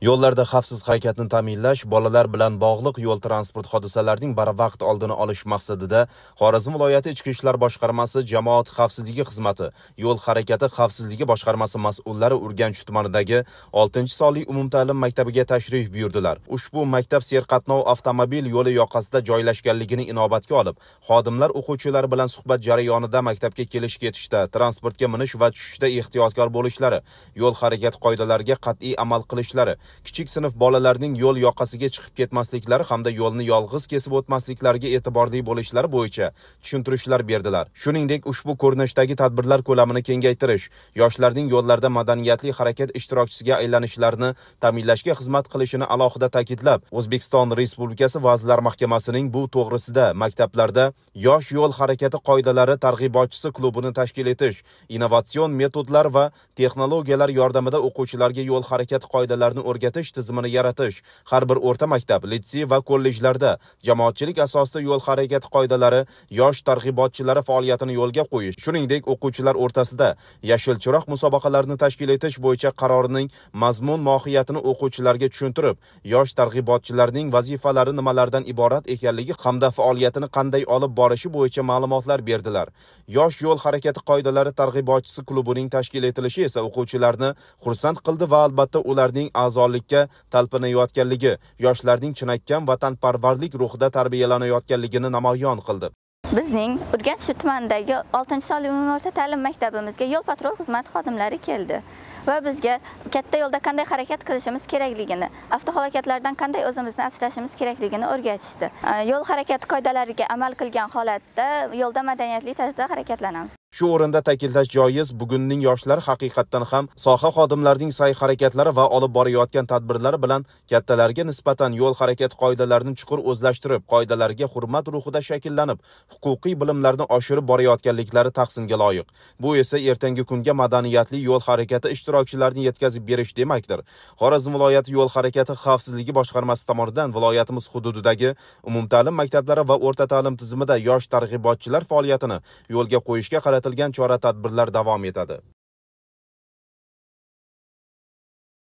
yo'llarda xavfsiz harakatni ta'minlash bolalar bilan bog'liq yo'l transport hodisalarining barvaqt oldini olish maqsadida xorazm viloyati ichki ishlar boshqarmasi jamoat xavfsizligi xizmati yo'l harakati xavfsizligi boshqarmasi mas'ullari urganch tumanidagi oltinchi sonli umumta'lim maktabiga tashrif buyurdilar. Ushbu maktab serqatnov avtomobil yo'li yoqasida joylashganligini inobatga olib xodimlar o'quvchilar bilan suhbat jarayonida maktabga kelish ketishda transportga minish va tushishda ehtiyotkor bo'lishlari yo'l harakati qoidalariga qat'iy amal qilishlari kichik sinf bolalarning yo'l yoqasiga chiqib ketmasliklari hamda yo'lni yolg'iz kesib o'tmasliklariga e'tiborli bo'lishlari bo'yicha tushuntirishlar berdilar. Shuningdek ushbu ko'rinishdagi tadbirlar ko'lamini kengaytirish yoshlarning yo'llarda madaniyatli harakat ishtirokchisiga aylanishlarini ta'minlashga xizmat qilishini alohida ta'kidlab o'zbekiston respublikasi vazirlar mahkamasining bu to'g'risida maktablarda yosh yo'l harakati qoidalari targ'ibotchisi klubini tashkil etish innovatsion metodlar va texnologiyalar yordamida o'quvchilarga yo'l harakati qoidalarini o'rgatish tizimini yaratish har bir o'rta maktab litsey va kollejlarda jamoatchilik asosida yo'l harakati qoidalari yosh targ'ibotchilari faoliyatini yo'lga qo'yish shuningdek o'quvchilar o'rtasida yashil chiroq musobaqalarini tashkil etish bo'yicha qarorning mazmun mohiyatini o'quvchilarga tushuntirib yosh targ'ibotchilarning vazifalari nimalardan iborat ekanligi hamda faoliyatini qanday olib borishi bo'yicha ma'lumotlar berdilar. Yosh yo'l harakati qoidalari targ'ibotchisi klubining tashkil etilishi esa o'quvchilarni xursand qildi va albatta ularning qahramonlikka talpinayotganligi yoshlarning chinakam vatanparvarlik ruhida tarbiyalanayotganligini namoyon qildi. Bizning urganch tumanidagi oltinchi sonli umumiy o'rta ta'lim maktabimizga yo'l patrul xizmati xodimlari keldi va bizga katta yo'lda qanday harakat qilishimiz kerakligini avtohalokatlardan qanday o'zimizni asrashimiz kerakligini o'rgatishdi. Yo'l harakati qoidalariga amal qilgan holatda yo'lda madaniyatli tarzda harakatlanamiz. Shu o'rinda ta'kidlash joiz bugunning yoshlari haqiqatdan ham soha xodimlarining sa'y harakatlari va olib borayotgan tadbirlari bilan kattalarga nisbatan yo'l harakati qoidalarini chuqur o'zlashtirib qoidalarga hurmat ruhida shakllanib huquqiy bilimlarni oshirib borayotganliklari tahsinga loyiq. Bu esa ertangi kunga madaniyatli yo'l harakati ishtirokchilarini yetkazib berish demakdir. Xorazm viloyati yo'l harakati xavfsizligi boshqarmasi tomonidan viloyatimiz hududidagi umumta'lim maktablari va o'rta ta'lim tizimida yosh targ'ibotchilar faoliyatini yo'lga qo'yishga qaratilgan chora tadbirlar davom etadi.